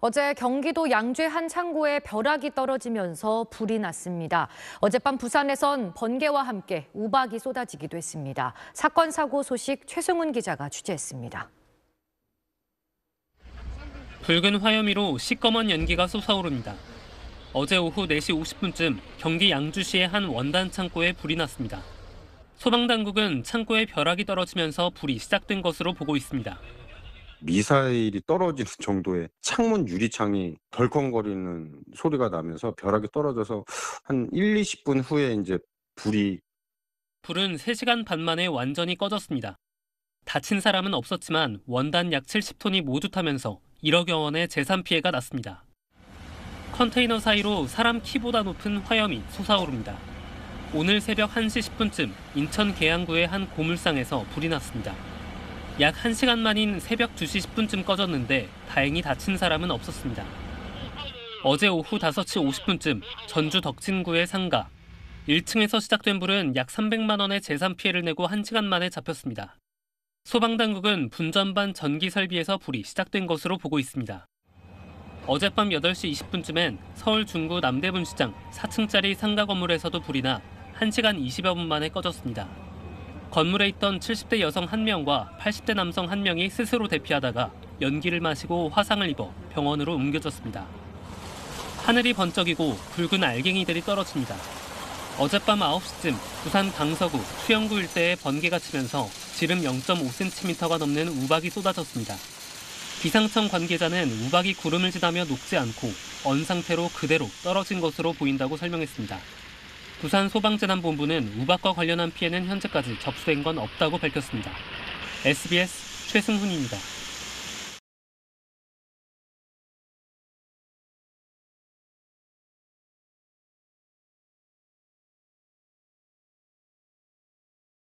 어제 경기도 양주의 한 창고에 벼락이 떨어지면서 불이 났습니다. 어젯밤 부산에선 번개와 함께 우박이 쏟아지기도 했습니다. 사건 사고 소식 최승훈 기자가 취재했습니다. 붉은 화염위로 시꺼먼 연기가 솟아오릅니다. 어제 오후 4시 50분쯤 경기 양주시의 한 원단 창고에 불이 났습니다. 소방당국은 창고에 벼락이 떨어지면서 불이 시작된 것으로 보고 있습니다. 미사일이 떨어지는 정도의 창문 유리창이 덜컹거리는 소리가 나면서 벼락이 떨어져서 한 1, 20분 후에 이제 불이 불은 3시간 반 만에 완전히 꺼졌습니다. 다친 사람은 없었지만 원단 약 70톤이 모두 타면서 1억여 원의 재산 피해가 났습니다. 컨테이너 사이로 사람 키보다 높은 화염이 솟아오릅니다. 오늘 새벽 1시 10분쯤 인천 계양구의 한 고물상에서 불이 났습니다. 약 1시간 만인 새벽 2시 10분쯤 꺼졌는데 다행히 다친 사람은 없었습니다. 어제 오후 5시 50분쯤 전주 덕진구의 상가 1층에서 시작된 불은 약 300만 원의 재산 피해를 내고 1시간 만에 잡혔습니다. 소방당국은 분전반 전기 설비에서 불이 시작된 것으로 보고 있습니다. 어젯밤 8시 20분쯤엔 서울 중구 남대문 시장 4층짜리 상가 건물에서도 불이 나 1시간 20여 분 만에 꺼졌습니다. 건물에 있던 70대 여성 1명과 80대 남성 1명이 스스로 대피하다가 연기를 마시고 화상을 입어 병원으로 옮겨졌습니다. 하늘이 번쩍이고 붉은 알갱이들이 떨어집니다. 어젯밤 9시쯤 부산 강서구 수영구 일대에 번개가 치면서 지름 0.5cm가 넘는 우박이 쏟아졌습니다. 기상청 관계자는 우박이 구름을 지나며 녹지 않고 언 상태로 그대로 떨어진 것으로 보인다고 설명했습니다. 부산 소방재난본부는 우박과 관련한 피해는 현재까지 접수된 건 없다고 밝혔습니다. SBS 최승훈입니다.